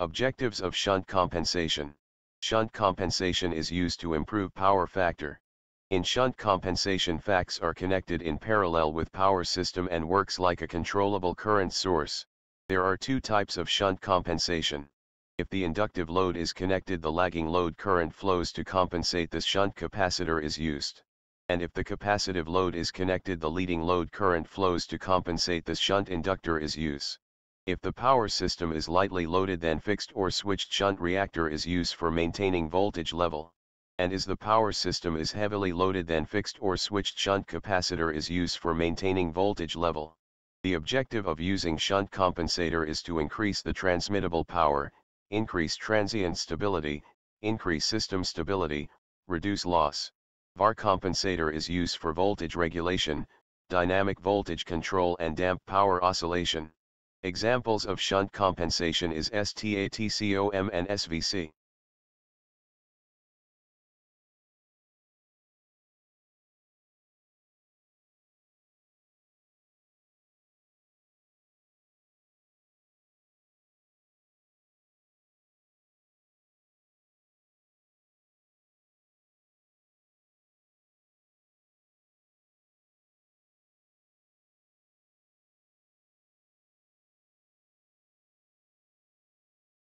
Objectives of shunt compensation. Shunt compensation is used to improve power factor. In shunt compensation FACTS are connected in parallel with power system and works like a controllable current source. There are two types of shunt compensation. If the inductive load is connected the lagging load current flows to compensate this shunt capacitor is used. And if the capacitive load is connected the leading load current flows to compensate this shunt inductor is used. If the power system is lightly loaded then fixed or switched shunt reactor is used for maintaining voltage level. And as the power system is heavily loaded then fixed or switched shunt capacitor is used for maintaining voltage level. The objective of using shunt compensator is to increase the transmittable power, increase transient stability, increase system stability, reduce loss. VAR compensator is used for voltage regulation, dynamic voltage control and damp power oscillation. Examples of shunt compensation is STATCOM and SVC.